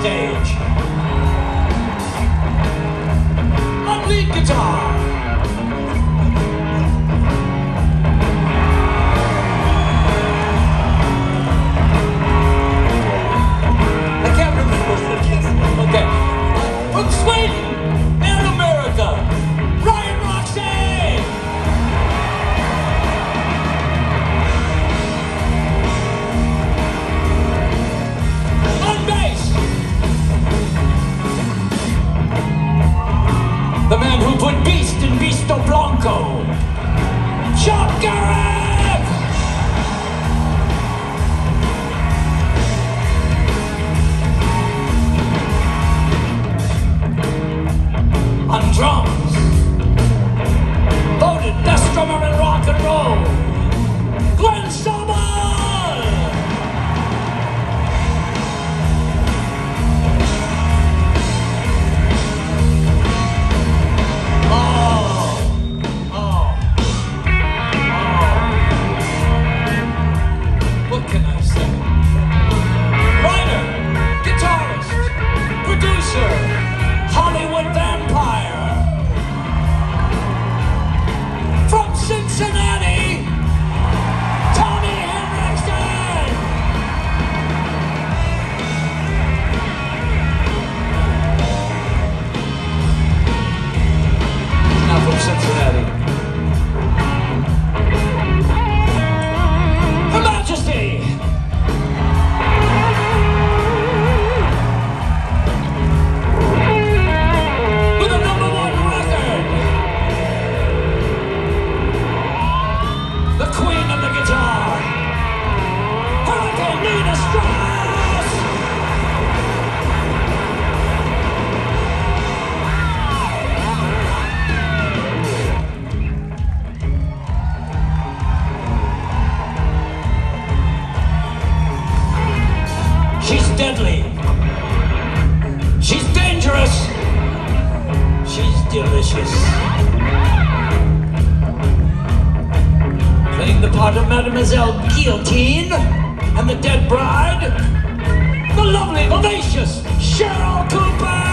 stage. A lead guitar. Chuck Garric! delicious. Playing the part of Mademoiselle Guillotine and the dead bride, the lovely, vivacious Cheryl Cooper!